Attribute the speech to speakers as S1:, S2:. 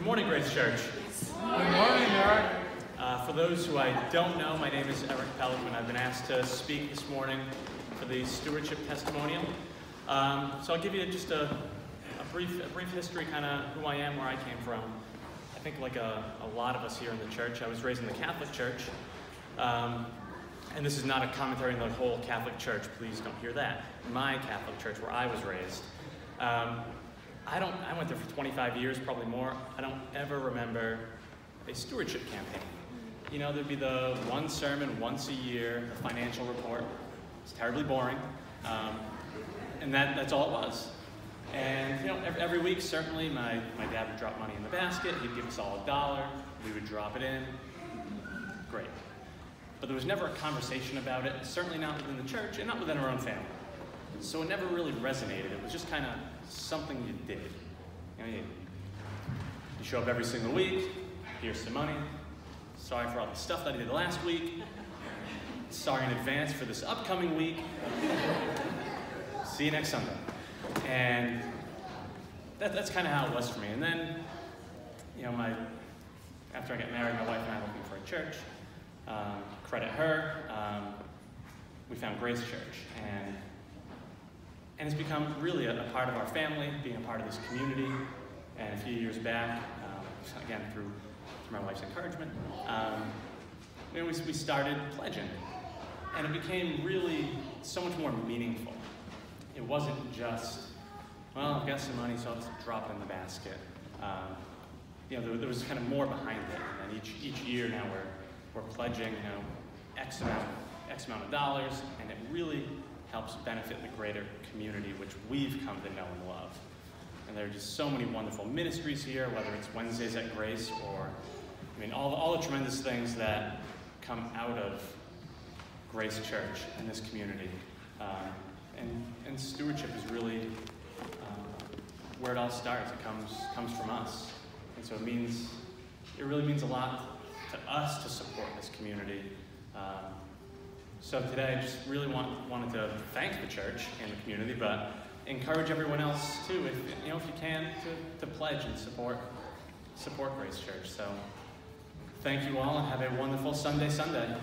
S1: Good morning, Grace Church.
S2: Good morning, Eric.
S1: Uh, for those who I don't know, my name is Eric Peloquin. I've been asked to speak this morning for the stewardship testimonial. Um, so I'll give you just a, a brief, a brief history, kind of who I am, where I came from. I think like a, a, lot of us here in the church, I was raised in the Catholic Church. Um, and this is not a commentary on the whole Catholic Church, please don't hear that. My Catholic Church, where I was raised. Um, I don't, I went there for 25 years, probably more. I don't ever remember a stewardship campaign. You know, there'd be the one sermon once a year, the financial report. It's terribly boring. Um, and that, that's all it was. And, you know, every, every, week, certainly, my, my dad would drop money in the basket. He'd give us all a dollar. We would drop it in. Great. But there was never a conversation about it, certainly not within the church and not within our own family. So it never really resonated. It was just kind of something you did. You, know, you, you show up every single week, here's some money, sorry for all the stuff that I did last week, sorry in advance for this upcoming week, see you next Sunday. And that, that's kind of how it was for me. And then, you know, my after I got married, my wife and I were looking for a church. Um, credit her. Um, we found Grace Church, and and it's become really a, a, part of our family, being a part of this community. And a few years back, um, again through, through my wife's encouragement, um, we, we started pledging. And it became really so much more meaningful. It wasn't just, well, I've got some money, so I'll just drop it in the basket. Um, you know, there, there, was kind of more behind it. And each, each year now we're, we're pledging, you know, X amount, X amount of dollars, and it really helps benefit the greater community, which we've come to know and love. And there are just so many wonderful ministries here, whether it's Wednesdays at Grace or, I mean, all, all the tremendous things that come out of Grace Church and this community. Um, and, and stewardship is really uh, where it all starts. It comes, comes from us. And so it means, it really means a lot to us to support this community. Um, so today I just really want, wanted to thank the church and the community, but encourage everyone else too, if you know if you can, to, to pledge and support support Grace Church. So thank you all and have a wonderful Sunday Sunday.